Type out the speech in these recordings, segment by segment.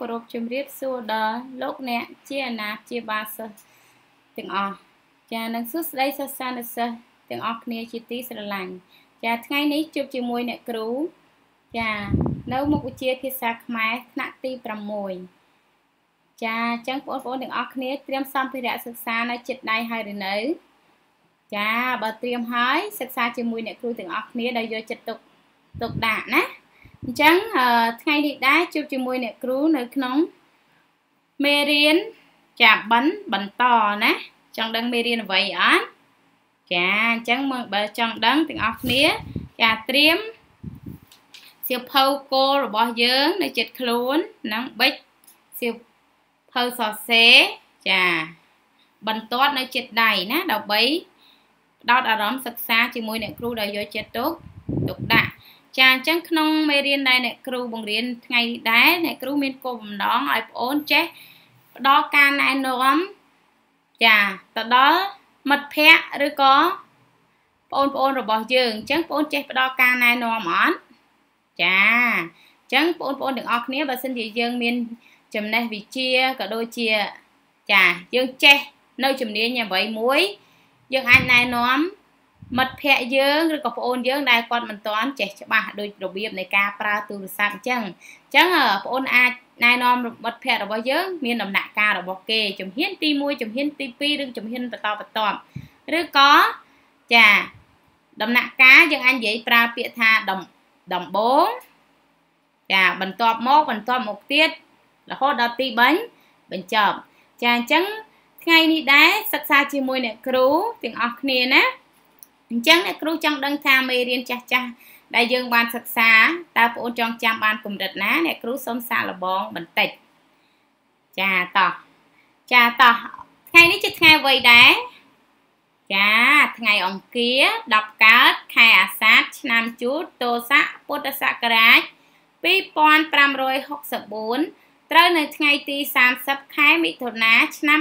គោរពជំរាបសួរដល់លោកអ្នកជាអាណាព្យាបាលសិស្សទាំងអស់ចានឹងសួស្តីសិស្សានុសិស្សទាំងអស់គ្នាជាទីស្រឡាញ់ចាថ្ងៃនេះជួបជាមួយអ្នកគ្រូចានៅមុខវិជ្ជាភាសាខ្មែរថ្នាក់ទី6ចាអញ្ចឹងបងប្អូនទាំងអស់គ្នាត្រៀមសម្ភារៈសិក្សានៅចិត្តដៃហើយឬនៅចាបើត្រៀមហើយសិក្សាជាមួយអ្នកគ្រូទាំងអស់គ្នាដោយយកចិត្តទុកទុកដាក់ណា អញ្ចឹងថ្ងៃនេះដែរជួបជាមួយអ្នកគ្រូនៅក្នុងមេរៀនចាបិណ្ឌបន្តណាចង់ដឹងមេរៀនអ្វីអត់ចាអញ្ចឹងមើលបើចង់ដឹងទាំងអស់គ្នាចាត្រៀមសៀវភៅគោលរបស់យើងនៅចិត្តខ្លួននិងបិចសៀវភៅសរសេរចាបន្ទាត់នៅចិត្តដៃណាដើម្បីផ្ដោតអារម្មណ៍សិក្សាជាមួយអ្នកគ្រូដោយយកចិត្តទុកទុកដាក់ ចាអញ្ចឹងក្នុងមេរៀនដែលអ្នកគ្រូបង្រៀនថ្ងៃនេះដែរអ្នកគ្រូមានគោលបំណងឲ្យបងអូនចេះផ្ដល់ការណែនាំចាទៅដល់មិត្តភ័ក្តិឬក៏បងប្អូនរបស់យើងអញ្ចឹងបងអូនចេះផ្ដល់ការណែនាំអត់ចាអញ្ចឹងបងប្អូនទាំងអស់គ្នាបើសិនជាយើងមានចំណេះវិជ្ជាក៏ដូចជាចាយើងចេះនៅជំនាញអ្វីមួយយើងអាចណែនាំ មិត្តភ័ក្តិយើងឬក៏ប្អូនយើងដែលគាត់មិនទាន់ចេះច្បាស់ដូចរបៀបនៃការប្រើទូរស័ព្ទអញ្ចឹងអញ្ចឹងប្អូនអាចណែនាំមិត្តភ័ក្តិរបស់យើងមានដំណាក់កាលរបស់គេជំហានទី1ជំហានទី2ឬជំហានបន្តបន្តឬក៏ចាដំណាក់កាលយើងអាចនិយាយប្រើពាក្យថាដំដំបងចាបន្ទាប់មកបន្ទាប់មកទៀតរហូតដល់ទី3បញ្ចប់ចាអញ្ចឹងថ្ងៃនេះដែរសិក្សាជាមួយអ្នកគ្រូទាំងអស់គ្នាណា អញ្ចឹងអ្នកគ្រូចង់ដឹងថាមេរៀនចាស់ចាស់ដែលយើងបានសិក្សាតើបងអូនចង់ចាំបានកម្រិតណាអ្នកគ្រូសូមសាកល្បងបន្តិចចាតោះចាតោះថ្ងៃនេះជាថ្ងៃអ្វីដែរចាថ្ងៃអង្គារ10កើតខែអាសាឍឆ្នាំជូតទស័កពុទ្ធសករាជ2564ត្រូវនៅថ្ងៃទី30ខែមិថុនាឆ្នាំ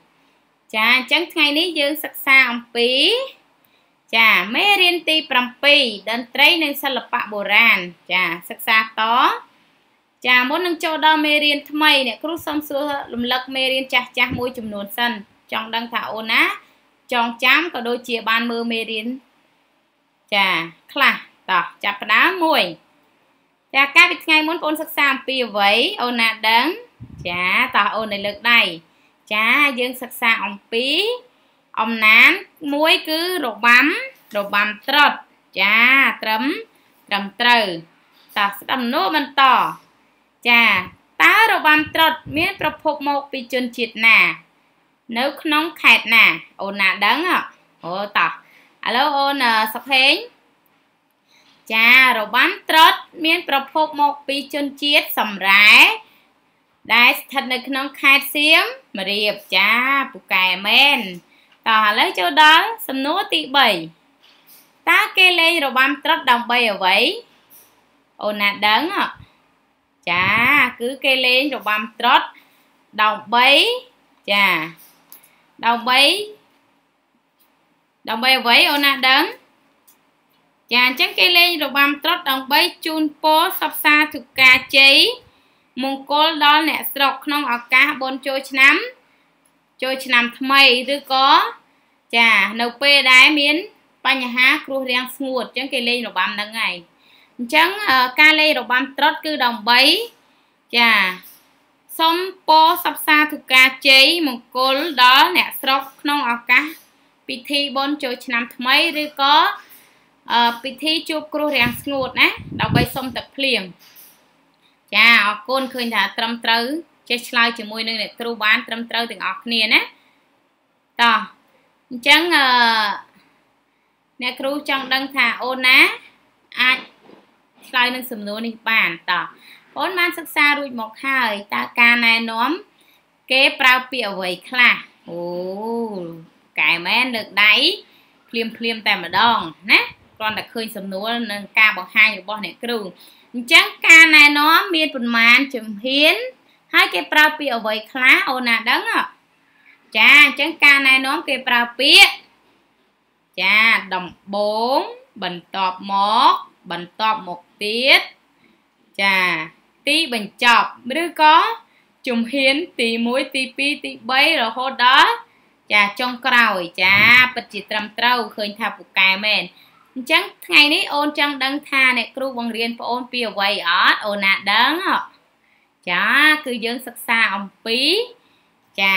2020ចាអញ្ចឹងថ្ងៃនេះយើងសិក្សាអំពី ចាមេរៀនទី7តន្ត្រីនិងសិល្បៈបុរាណចាសិក្សាតចាមុននឹងចូលដល់មេរៀនថ្មីអ្នកគ្រូសូមសួររំលឹកមេរៀនចាស់ចាស់មួយចំនួនសិនចង់ដឹងថាអូនណា ចងចាំក៏ដូចជាបានមើលមេរៀនចាខ្លះតោះចាប់ផ្ដើមមួយចាកាលពីថ្ងៃមុនបងសិក្សាអំពីអ្វីអូនណាដឹង ចាតោះអូននៅលើកដៃចាយើងសិក្សាអំពី អំណានមួយគឺរបាំរបាំត្រុតចាត្រឹមត្រឹមត្រូវតោះស្ដាំនួបន្តចាតើរបាំត្រុតមាន ប្រភពមកពីជនជាតិណា នៅក្នុងខេត្តណា អូនណាដឹងអូតោះឥឡូវអូនសុខហេងចារបាំត្រុតមាន ប្រភពមកពីជនជាតិសំរ៉ែដែលស្ថិតនៅក្នុងខេត្តសៀមរាបចាពូកែមែន តោះឥឡូវចូលដល់សំណួរទី3តើគេលេងរបាំត្រុដិដើម្បីអ្វីអូនណាដឹងចាគឺគេលេងរបាំត្រុដិដើម្បីចាដើម្បីដើម្បីអ្វីអូនណាដឹងចាអញ្ចឹងគេលេងរបាំត្រុដិដើម្បីជូនពរសព្វសាធុការជ័យមង្គលដល់អ្នកស្រុកក្នុងឱកាសបុណ្យចូលឆ្នាំ ចូលឆ្នាំថ្មីឬក៏ចានៅពេលដែលមាន បញ្ហាគ្រោះរាំងស្ងួតអញ្ចឹងគេលេងរបាំហ្នឹងហើយអញ្ចឹងការលេងរបាំត្រុដិគឺដើម្បីចាសុំពរសព្វសាធុការជ័យមង្គលដល់អ្នកស្រុកក្នុងឱកាសពិធីបុណ្យចូលឆ្នាំថ្មីឬក៏ពិធីជួបគ្រោះរាំងស្ងួតណាដើម្បីសុំទឹកភ្លៀងចាអរគុណឃើញថាត្រឹមត្រូវ ចេះឆ្លើយជាមួយនឹងអ្នកគ្រូបានត្រឹមត្រូវទាំងអស់គ្នាណាតោះអញ្ចឹងអឺអ្នកគ្រូចង់ដឹងថាអូនណាអាចឆ្លើយនឹងសំណួរនេះបានតោះអូនបានសិក្សារួចមកហើយតើការណែនាំគេប្រើពាក្យអ្វីខ្លះអូកែមែនលើកដៃភ្លាមភ្លាមតែម្ដងណាគ្រាន់តែឃើញសំណួរនិងការបង្ហាញរបស់អ្នកគ្រូអញ្ចឹងការណែនាំមានប្រមាណជំហាន ហើយគេប្រើពាក្យអ្វីខ្លះអូនណាដឹងចាអញ្ចឹងការណែនាំគេប្រើពាក្យចាដំបងបន្ទាប់មកបន្ទាប់មកទៀតចាទីបញ្ចប់ឬក៏ជំហានទី1ទី2ទី3រហូតដល់ចាចុងក្រោយចាពិតជាត្រឹមត្រូវឃើញថាពូកែមែនអញ្ចឹងថ្ងៃនេះអូនចង់ដឹងថាអ្នកគ្រូបង្រៀនប្អូនពីអ្វីអត់អូនណាដឹង ចាគឺយើងសិក្សាអំពីចា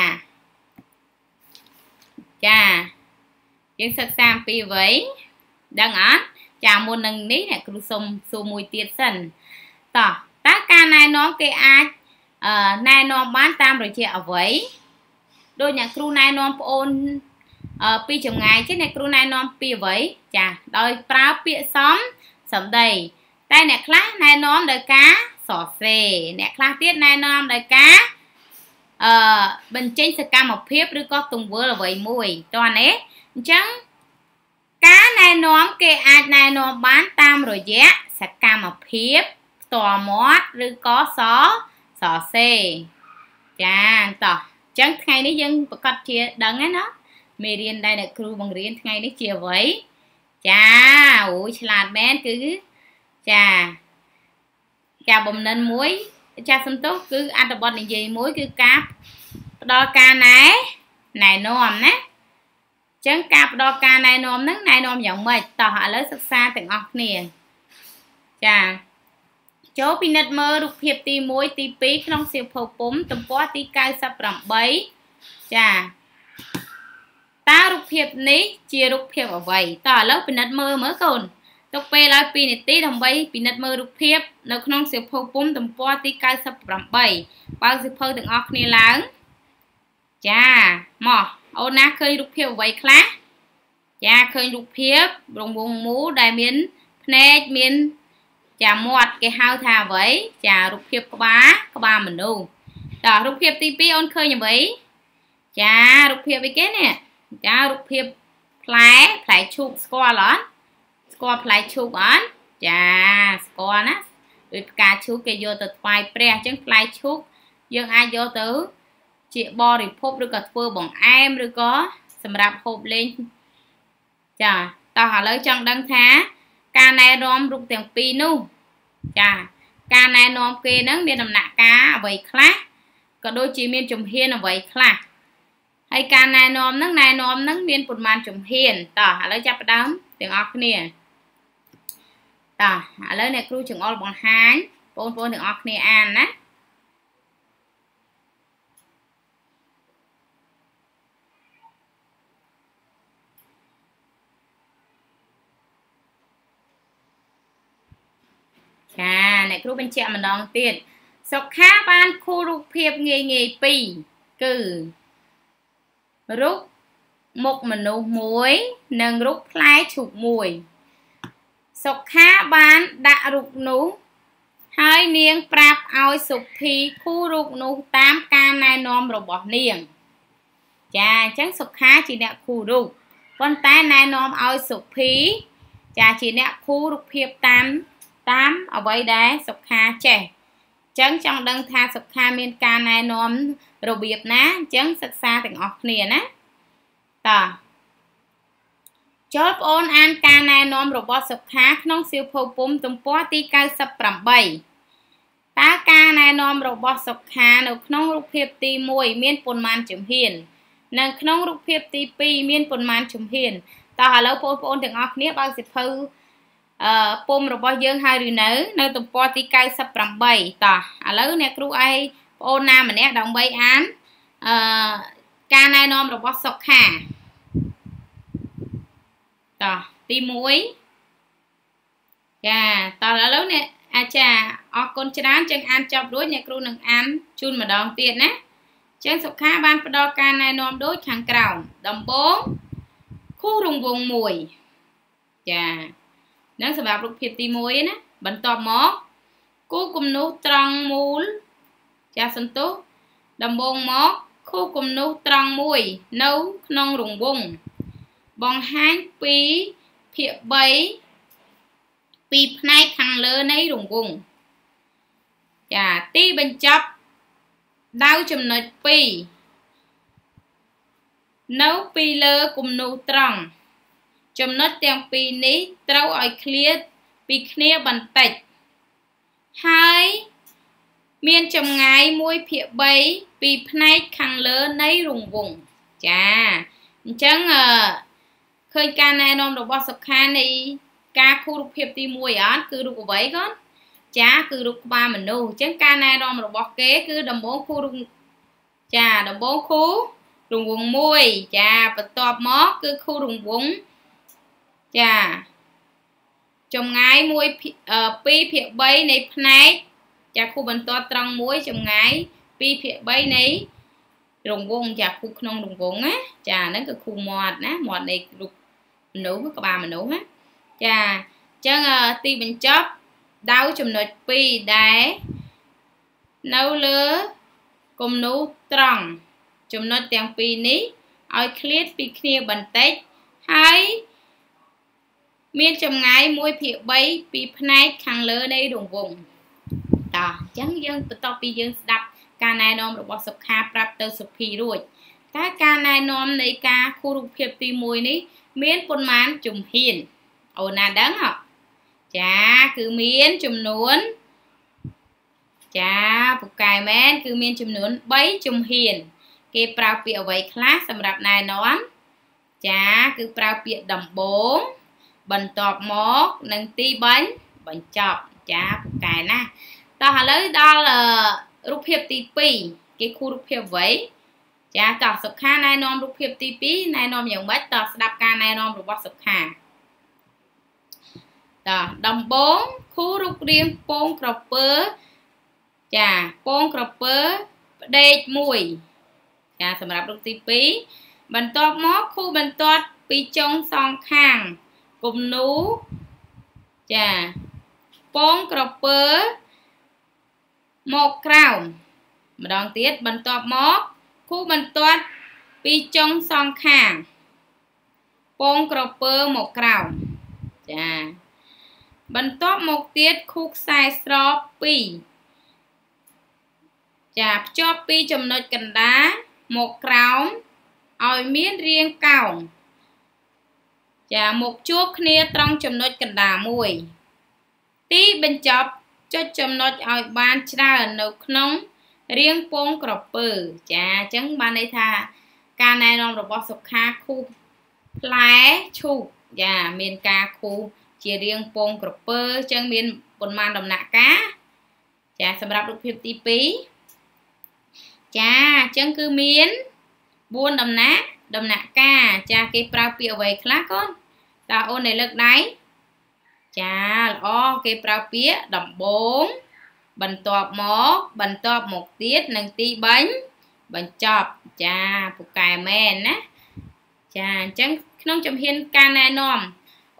ចាយើងសិក្សាអំពីអ្វីដឹងអត់ចាមុននឹងនេះអ្នកគ្រូសុំសួរមួយទៀតសិនតោះតើការណែនាំគេអាចអឺណែនាំបានតាមរយៈអ្វីដូចអ្នកគ្រូណែនាំប្អូនអឺពីចម្ងាយចេះអ្នកគ្រូណែនាំពីអ្វីចាដោយប្រើពាក្យសំសម្ដីតែអ្នកខ្លះណែនាំដោយការ សរសេរអ្នកខ្លះទៀតណែនាំដោយការអឺបញ្ចេញសកម្មភាពឬក៏ទង្វើអ្វីមួយតោះណាអញ្ចឹងការណែនាំគេអាចណែនាំបានតាមរយៈសកម្មភាពផ្ទាល់មាត់ឬក៏សសរសេរចាតោះអញ្ចឹងថ្ងៃនេះយើងប្រកាសជាដឹងហើយណាមេរៀនដែលអ្នកគ្រូបង្រៀនថ្ងៃនេះជាអ្វីចាអូយឆ្លាតមែនគឺចា ចាបំណិនមួយចាសំទោសគឺអត្ថបទនិយាយមួយគឺការផ្ដល់ការណែណែនាំណាចឹងការផ្ដល់ការណែនាំហ្នឹងណែនាំយ៉ាងម៉េចតោះឥឡូវសិក្សាទាំងអស់គ្នាចាចូលពិនិត្យមើលរូបភាពទី1ទី2ក្នុងសៀវភៅពុំទំព័រទី98ចាតើរូបភាពនេះជារូបភាពអ្វីតើឥឡូវពិនិត្យមើលមើលកូន ទុកពេលឲ្យ2នាទីដើម្បីពិនិត្យមើលរូបភាព នៅក្នុងសៀវភៅពុំទំព័រទី98បើសៀវភៅទាំងអស់គ្នាឡើងចាមកអូនណាឃើញរូបភាពអ្វីខ្លះចាឃើញរូបភាពរង្វង់មូលដែលមានភ្នែកមានចាមាត់គេហៅថាអ្វីចារូបភាពក្បាលក្បាលមនុស្សតោះរូបភាពទី2អូនឃើញអ្វីចារូបភាពអីគេនេះចារូបភាពផ្លែផ្លែឈូកស្គាល់អត់ ស្គាល់ផ្លែឈូកអត់ចាស្គាល់ណាដូចផ្កាឈូកគេយកទៅថ្វាយព្រះអញ្ចឹងផ្លែឈូកយើងអាចយកទៅ ជាបរិភោគឬក៏ធ្វើបង្អែមឬក៏សម្រាប់ហូបលេងចាតោះឥឡូវចង់ដឹងថា ការណែនាំរូបទាំងពីរនោះចាការណែនាំគេហ្នឹងមានដំណាក់កាលអ្វីខ្លះក៏ដូចជាមានជំហានអ្វីខ្លះហើយការណែនាំហ្នឹងណែនាំហ្នឹងមានប្រមាណជំហានតោះឥឡូវចាប់ផ្ដើមទាំងអស់គ្នា តោះឥឡូវអ្នកគ្រូចង្អុលបង្ហាញបងប្អូនទាំងអស់គ្នាអានណាចាអ្នកគ្រូបញ្ជាក់ម្ដងទៀតសុខាបានខូររូបភាពងាយងាយពីរគឺរូបមុខមនុស្សមួយនិងរូបផ្លែឈូកមួយ សុខាបានដាក់រូបនោះ ហើយនាងប្រាប់ឲ្យសុភីគូរូបនោះតាមការណែនាំរបស់នាង ចាអញ្ចឹងសុខាជាអ្នកគូរូបប៉ុន្តែណែនាំឲ្យសុភី ចាជាអ្នកគូរូបភាពតាមតាមអ្វីដែលសុខាចេះអញ្ចឹងចង់ដឹងថាសុខាមានការណែនាំរបៀបណាអញ្ចឹងសិក្សាទាំងអស់គ្នាណាតោះ ចូលប្អូនអានការណែនាំរបស់សុខាក្នុងសៀវភៅពុំទំព័រទី98តើការណែនាំរបស់សុខានៅក្នុងរូបភាពទី1មានប៉ុន្មានជំហាន និងក្នុងរូបភាពទី2មានប៉ុន្មានជំហានតោះឥឡូវបងប្អូនទាំងអស់គ្នាបើកសៀវភៅអឺពុំរបស់យើងហើយឬនៅ នៅទំព័រទី98តោះឥឡូវអ្នកគ្រូឲ្យបងអូនណាម្នាក់ដើម្បីអានអឺការណែនាំរបស់សុខា តោះទី1ចាតោះឥឡូវអ្នកអាចារ្យអរគុណច្រើនចឹងអានចប់រួចអ្នកគ្រូនឹងអានជូនម្ដងទៀតណាចឹងសុខាបានផ្ដល់ការណែនាំដូចខាងក្រោមដំបូងគូរង្វង់1ចានឹងសម្រាប់រូបភាពទី1ណាបន្ទាប់មកគូគំនូសត្រង់មូលចាសន្ទុះដំបូងមកខួរគំនូសត្រង់មួយ នៅក្នុងរង្វង់ បង្ហាញពីភាគ3ពីផ្នែកខាងលើនៃរង្វង់ចាទីបញ្ចប់ដៅចំណុច2នៅពីលើគំនូសត្រង់ចំណុចទាំងពីរនេះត្រូវឲ្យឃ្លាតពីគ្នាបន្តិចហើយមានចម្ងាយ1ភាគ3ពីផ្នែកខាងលើនៃរង្វង់ចាអញ្ចឹងអឺ ឃើញការណែនាំរបស់សុខានៃការគូររូបភាពទី1អត់គឺរូបអ្វីកូនចាគឺរូបក្បាលមនុស្សអញ្ចឹងការណែនាំរបស់គេ គឺដំបូងគូររូបចាដំបូងគូរង្វង់1ចាបន្ទាប់មកគឺគូរង្វង់ចាចម្ងាយ1 2ភាគ3នៃផ្នែកចាគូបន្ទាត់ត្រង់1ចម្ងាយ2ភាគ3នៃរង្វង់ចាគូក្នុងរង្វង់ណាចាហ្នឹងគឺគូមាត់ណាមាត់នៃរូប មនុស្សក្បាលមនុស្សណាចាអញ្ចឹងទីបញ្ចប់ដៅចំណុច2ដែលនៅលើគំនូត្រង់ចំណុចទាំងពីរនេះឲ្យឃ្លាតពីគ្នាបន្តិចហើយមានចម្ងាយ1ភាគ3ពីផ្នែកខាងលើនៃរង្វង់តោះអញ្ចឹងយើងបន្ទាប់ពីយើងស្ដាប់ការណែនាំរបស់សុខាប្រាប់ទៅសុភីរួច តែការណែនាំនៃការគូររូបភាពទី1នេះ មានប៉ុន្មានជំហានអូនណាដឹងហ៎ចាគឺមានចំនួនចាពូកែមែនគឺមានចំនួន3ជំហាន គេប្រើពាក្យអ្វីខ្លះសម្រាប់ណែនាំចាគឺប្រើពាក្យដំបូងបន្ទាប់មកនិងទីបាញ់បញ្ចប់ចាពូកែណាតោះឥឡូវដល់រូបភាពទី2គេគូរូបភាពអ្វី ចាតោះសុខាណែនាំរូបភាពទី2ណែនាំយ៉ាងម៉េចតោះស្ដាប់ការណែនាំរបស់សុខាតោះដំបងគូរូបរាងពងក្រពើចាពងក្រពើផ្ដេកមួយចាសម្រាប់រូបទី2បន្ទាប់មកគូបន្ទាត់ពីចុងសងខាងគំនូចាពងក្រពើមកក្រោមម្ដងទៀតបន្ទាប់មក គូបន្ទាត់ពីចុងសងខាងពងក្រពើមកក្រោមចាបន្ទាប់មកទៀតខូខ្សែស្រប2ចាភ្ជាប់ពីចំណុចកណ្ដាលមកក្រោមឲ្យមានរាងកោងចាមកជួបគ្នាត្រង់ចំណុចកណ្ដាលមួយទីបញ្ចប់ចុចចំណុចឲ្យបានច្រើននៅក្នុង រាងពងក្រពើចាអញ្ចឹងបានន័យថា ការណែនាំរបស់សុខាគូផ្លែឈូកចាមានការគូជារាងពងក្រពើអញ្ចឹងមានប៉ុន្មានដំណាក់កាលចាសម្រាប់រូបភាពទី2ចាអញ្ចឹងគឺមាន4ដំណាក់ដំណាក់កាលចាគេប្រើពាក្យអ្វីខ្លះកូនតើអូននៅលើកដៃចាល្អគេប្រើពាក្យដំបង បន្ទាប់មកបន្ទាប់មកទៀតនិងទីបាញ់បញ្ចប់ចាពូកែមែនណាចាអញ្ចឹងក្នុងជំហានការណែនាំ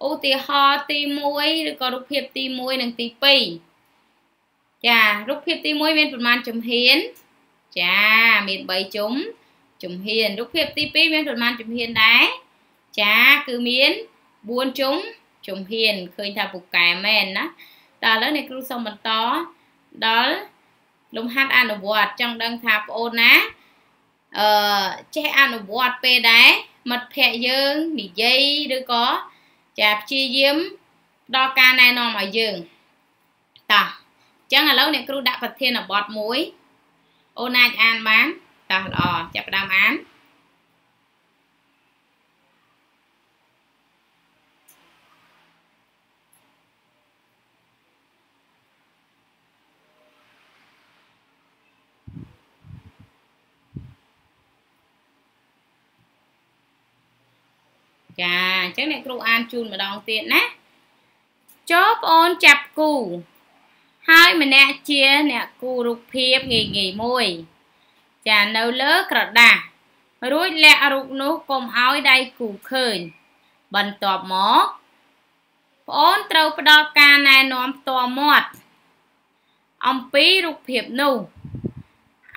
ឧទាហរណ៍ទី1ឬក៏រូបភាពទី1និងទី2ចារូបភាពទី1មានប្រមាណជំហាន ចាមាន3ជុំជំហានរូបភាពទី2មានប្រមាណជំហានដែរចាគឺមាន4ជុំជំហានឃើញថាពូកែមែនណាតើឥឡូវអ្នកគ្រូសូមបន្ត ដល់លំហាត់អនុវត្តចង់ដឹងថាបងអូនណាអឺចេះអនុវត្តពេលដែរមិត្តភ័ក្ដិយើងនិយាយឬក៏ចាព្យាយាមដល់ការណែនាំឲ្យយើងតោះអញ្ចឹងឥឡូវអ្នកគ្រូដាក់ប្រធានបទមួយអូនអាចអានបានតោះល្អចាប់ផ្ដើមអាន ចាអញ្ចឹងអ្នកគ្រូអានជូនម្ដងទៀតណាចូលប្អូនចាប់គូហើយម្នាក់ជាអ្នកគូរូបភាពងាយងាយមួយ ចានៅលើក្រដាសរួចលាក់រូបនោះកុំឲ្យដៃគូឃើញ បន្ទាប់មកប្អូនត្រូវផ្ដល់ការណែនាំផ្ទាល់មាត់អំពីរូបភាពនោះ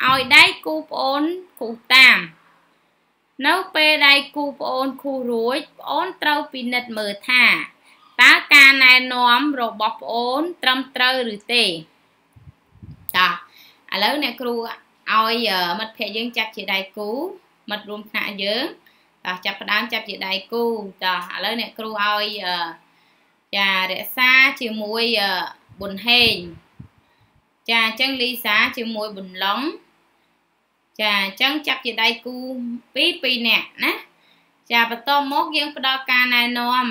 ឲ្យដៃគូប្អូនគូតាម នៅពេលដៃគូប្អូនខុសរួចប្អូនត្រូវពិនិត្យមើលថាតើការណែនាំរបស់ប្អូនត្រឹមត្រូវឬទេចាឥឡូវអ្នកគ្រូឲ្យមិត្តភ័ក្ដិយើងចាប់ជាដៃគូមិត្តរួមថ្នាក់យើងតោះចាប់ផ្ដើមចាប់ជាដៃគូតោះឥឡូវអ្នកគ្រូឲ្យចារក្សាជាមួយប៊ុនហេងចាអញ្ចឹងលីសាជាមួយប៊ុនឡុង ចាអញ្ចឹងចាប់ជាដៃគូ2 2នាក់ណាចាបន្តមកយើងផ្ដល់ការណែនាំ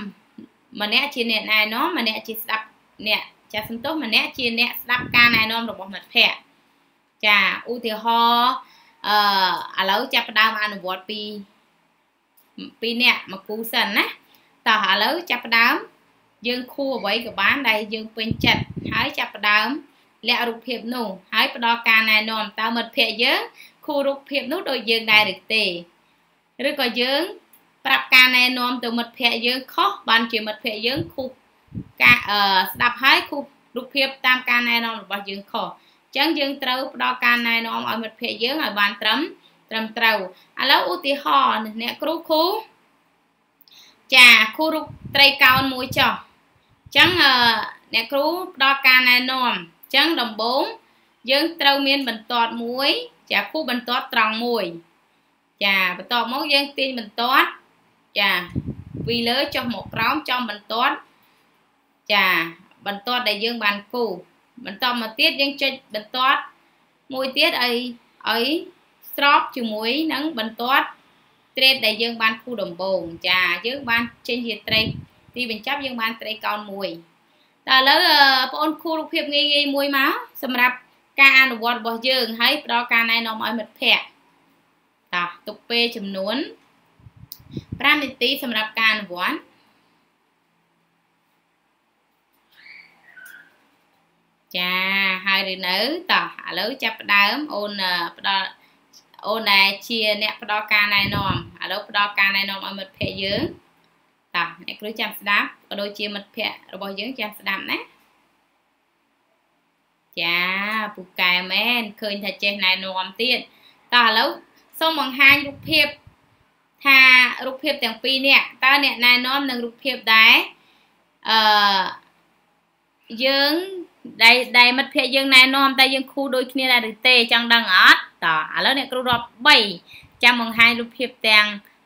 ម្នាក់ជាអ្នកណែនាំម្នាក់ជាស្ដាប់អ្នកចាសន្ទុះម្នាក់ជាអ្នកស្ដាប់ការណែនាំរបស់មិត្តភ័ក្តិចាឧទាហរណ៍អឺឥឡូវចាប់ផ្ដើមអនុវត្តពីពីអ្នកមកគូសិនណាតោះឥឡូវចាប់ផ្ដើមយើងខួអ្វីក៏បានដែលយើងពេញចិត្តហើយចាប់ផ្ដើមលាក់រូបភាពនោះហើយផ្ដល់ការណែនាំតើមិត្តភ័ក្តិយើង ខួរូបភាពនោះដូចយើងដែរឬទេឬក៏យើងប្រាប់ការណែនាំទៅមិត្តភ័ក្តិយើងខុសបានជាមិត្តភ័ក្តិយើងខុសការអឺស្ដាប់ហើយខុសរូបភាពតាមការណែនាំរបស់យើងខុសអញ្ចឹងយើងត្រូវផ្ដល់ការណែនាំឲ្យមិត្តភ័ក្តិយើងឲ្យបានត្រឹមត្រឹមត្រូវឥឡូវឧទាហរណ៍អ្នកគ្រូគ្រូចាគ្រូរូបត្រីកោណមួយចុះអញ្ចឹងអ្នកគ្រូផ្ដល់ការណែនាំអញ្ចឹងដំបូងយើងត្រូវមានបន្ទាត់មួយ ចាគូបន្ទាត់ត្រង់មួយចាបន្ទាប់មកយើងទាញបន្ទាត់ចាពីលើចុះមកក្រោមចំបន្ទាត់ចាបន្ទាត់ដែលយើងបានគូបន្តមកទៀតយើងចុចបន្ទាត់មួយទៀតឲ្យឲ្យស្របជាមួយនឹងបន្ទាត់ trade ដែលយើងបានគូដំបូងចាយើងបានចេញជា trade ទីបញ្ចប់យើងបានត្រីកោណមួយតើឥឡូវបងអូនគូរូបភាពងាយងាយមួយមកសម្រាប់ ការអនុវត្តរបស់យើងហើយផ្ដល់ការណែនាំឲ្យមិត្តភ័ក្តិតោះទុកពេលចំនួន5នាទីសម្រាប់ការអនុវត្តចាហើយឬនៅតោះឥឡូវចាប់ផ្ដើមអូនផ្ដល់អូនដែលជាអ្នកផ្ដល់ការណែនាំឥឡូវផ្ដល់ការណែនាំឲ្យមិត្តភ័ក្តិយើងតោះអ្នកគ្រូចាំស្ដាប់ក៏ដូចជាមិត្តភ័ក្តិរបស់យើងចាំស្ដាប់ណា ចាពូកែមែនឃើញថាចេះណែនាំទៀតតោះឥឡូវសូមបង្ហាញរូបភាពថារូបភាពទាំងពីរនេះតើអ្នកណែនាំនឹងរូបភាពដែរអឺយើងដែលដែលមិត្តភ័ក្តិយើងណែនាំតែយើងខូដូចគ្នាដែរឬទេចង់ដឹងអត់តឥឡូវអ្នកគ្រូរាប់3ចាំបង្ហាញរូបភាពទាំង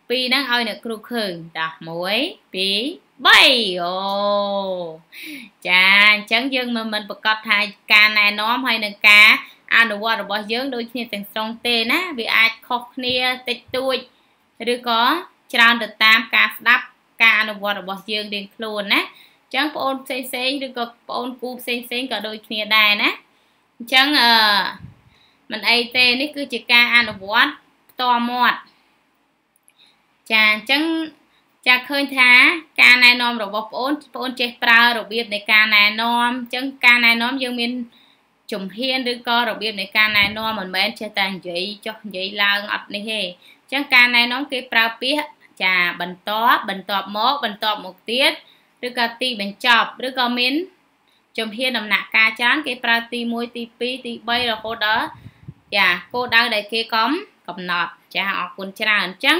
ពីរហ្នឹងឲ្យអ្នកគ្រូឃើញតោះ1 2 3អូចាអញ្ចឹងយើងមិនមិនប្រកាសថាការណែនាំហើយនឹងការអនុវត្តរបស់យើងដូចគ្នាទាំងស្រុងទេណាវាអាចខុសគ្នាតិចតួចឬក៏ច្រើនទៅតាមការស្ដាប់ការអនុវត្តរបស់យើងរៀងខ្លួនណាអញ្ចឹងបងអូនផ្សេងផ្សេងឬក៏បងអូនគូផ្សេងផ្សេងក៏ដូចគ្នាដែរណាអញ្ចឹងអឺមិនអីទេនេះគឺជាការអនុវត្តផ្ទាល់មាត់ចាអញ្ចឹង ចាឃើញថាការណែនាំរបស់បងអូនបងអូនចេះប្រើរបៀបនៃការណែនាំអញ្ចឹងការណែនាំយើងមានជំហានឬក៏របៀបនៃការណែនាំមិនមែនចេះតែនិយាយចុះនិយាយឡើងអត់នេះទេអញ្ចឹងការណែនាំគេប្រើពាក្យចាបន្តបន្តមកបន្តមកទៀតឬក៏ទីបញ្ចប់ឬក៏មានជំហានដំណាក់កាលច្រើនគេប្រើទី1ទី2ទី3រហូតដល់ចាគោលដៅដែលគេកំកំណត់ចាអរគុណច្រើនអញ្ចឹង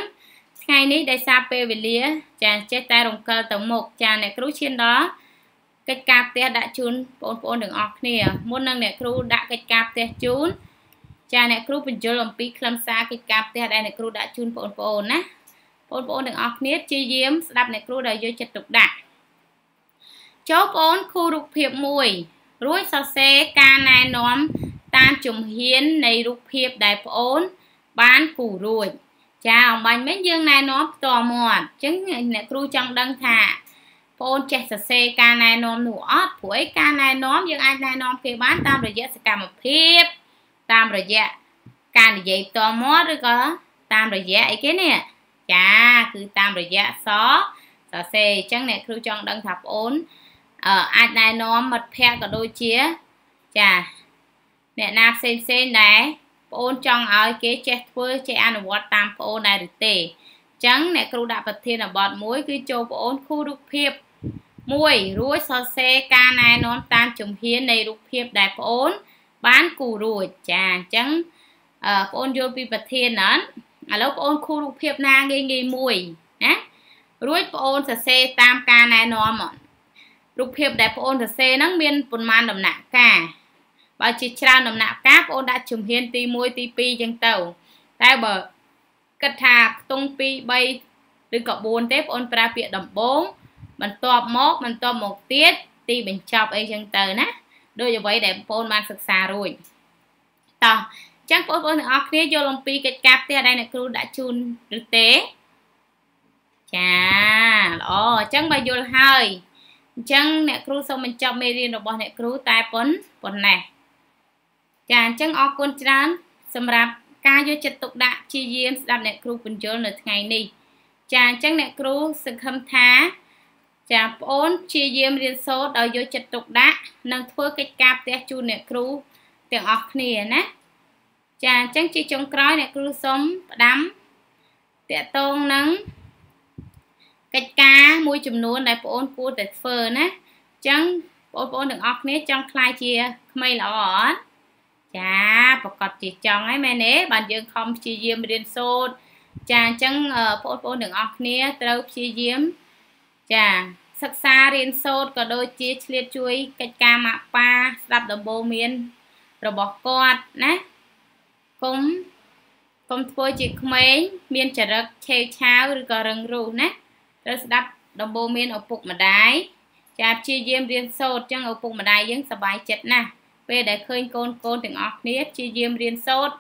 ថ្ងៃនេះដោយសារពេលវេលា ចាចេះតែរំកិលទៅមុខចាអ្នកគ្រូឈានដល់កិច្ចការផ្ទះដាក់ជូនបងប្អូនទាំងអស់គ្នាមុននឹងអ្នកគ្រូដាក់កិច្ចការផ្ទះជូនចាអ្នកគ្រូបញ្យល់អំពីខ្លឹមសារកិច្ចការផ្ទះដែលអ្នកគ្រូដាក់ជូនបងប្អូនណាបងប្អូនទាំងអស់គ្នាជាយាមស្ដាប់អ្នកគ្រូដែលយកចិត្តទុកដាក់ចូលបងប្អូនគូរូបភាពមួយរួចសរសេរការណែនាំតាមជំហាននៃរូបភាពដែលបងប្អូនបានគូរួច ចាអំបញ្ញមិញយើងណែនាំផ្ទាល់មាត់អញ្ចឹងអ្នកគ្រូចង់ដឹងថាបងអូនចេះសរសេរការណែនាំនោះអត់ព្រោះឯការណែនាំយើងអាចណែនាំគេបានតាមរយៈសកម្មភាព តាមរយៈការនិយាយផ្ទាល់មាត់ឬក៏តាមរយៈអីគេនេះចាគឺតាមរយៈសសរសេរអញ្ចឹងអ្នកគ្រូចង់ដឹងថាបងអូនអាចណែនាំមិត្តភ័ក្តិក៏ដូចជាចាអ្នកណាផ្សេងផ្សេងដែរ ប្អូនចង់ឲ្យគេចេះធ្វើចេះអនុវត្តតាមប្អូនដែរឬទេអញ្ចឹងអ្នកគ្រូដាក់ប្រធានបទមួយគឺចូលប្អូនគូរូបភាពមួយរួចសរសេរការណែនាំតាមជំហាននៃរូបភាពដែលប្អូន បានគូរួចចាអញ្ចឹងប្អូនយល់ពីប្រធានណាឥឡូវប្អូនគូរូបភាពណាងាយងាយមួយណារួចប្អូនសរសេរតាមការណែនាំរូបភាពដែលប្អូនសរសេរហ្នឹងមានប៉ុន្មានដំណាក់កាល បើជាច្រើនដំណាក់កាលបងអូនដាក់ជំហានទី1ទី2ចឹងទៅតែបើគិតថាខ្ទង់2 3ឬក៏4ទេបងអូនប្រើពាក្យដំបូងបន្ទាប់មកបន្ទាប់មកទៀតទីបញ្ចប់អីចឹងទៅណាដោយអ្វីដែលបងប្អូនបានសិក្សារួចតោះអញ្ចឹងបងប្អូនទាំងអស់គ្នាយល់អំពីកិច្ចការផ្ទះដែលអ្នកគ្រូដាក់ជូនឬទេចាល្អអញ្ចឹងបើយល់ហើយអញ្ចឹងអ្នកគ្រូសូមបញ្ចប់មេរៀនរបស់អ្នកគ្រូតែប៉ុណ្ប៉ុណ្ណេះ ចាអញ្ចឹងអរគុណច្រើន សម្រាប់ការយកចិត្តទុកដាក់ព្យាយាមស្ដាប់អ្នកគ្រូបញ្យលនៅថ្ងៃនេះចាអញ្ចឹងអ្នកគ្រូសង្ឃឹមថា ចាបងប្អូនព្យាយាមរៀនសូត្រដោយយកចិត្តទុកដាក់និងធ្វើកិច្ចការផ្ទះជូនអ្នកគ្រូទាំងអស់គ្នាណាចាអញ្ចឹងជាចុងក្រោយអ្នកគ្រូសូមផ្ដាំតកតងនឹងកិច្ចការមួយចំនួនដែលបងប្អូនគួរតែធ្វើណាអញ្ចឹងបងប្អូនទាំងអស់គ្នាចង់ខ្លាយជាក្មេងល្អអត់ ចាប្រកាសជាចង់ហើយមែនទេបានយើងខំព្យាយាមរៀនសូត្រចាអញ្ចឹងបងប្អូនទាំងអស់គ្នាត្រូវព្យាយាមចាសិក្សារៀនសូត្រក៏ដូចជាឆ្លៀតជួយកិច្ចការម៉ាក់ប៉ាស្ដាប់ដំបូន្មានរបស់គាត់ណាកុំកុំធ្វើជាក្មេងមានចរិតឆេវឆាវឬក៏រឹងរូសណាត្រូវស្ដាប់ដំបូន្មានឪពុកម្ដាយចាព្យាយាមរៀនសូត្រចឹងឪពុកម្ដាយយើងសប្បាយចិត្តណាស់ ពេលដែលឃើញកូនកូនទាំងអស់គ្នាព្យាយាមរៀនសូត្រ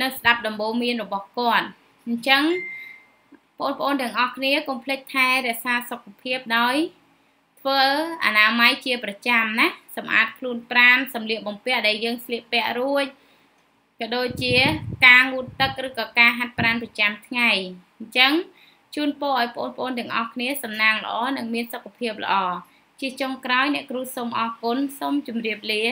និងស្ដាប់ដំបូន្មានរបស់គាត់អញ្ចឹងបងប្អូនទាំងអស់គ្នាកុំភ្លេចថែរក្សាសុខភាពដោយធ្វើអនាម័យជាប្រចាំណាសម្អាតខ្លួនប្រាណសម្លៀកបំពាក់ដែលយើងស្លៀកពាក់រួចក៏ដូចជាការងូតទឹកឬក៏ការហាត់ប្រាណប្រចាំថ្ងៃអញ្ចឹងជូនពរឲ្យបងប្អូនទាំងអស់គ្នាសំណាងល្អនិងមានសុខភាពល្អជាចុងក្រោយអ្នកគ្រូសូមអរគុណសូមជម្រាបលា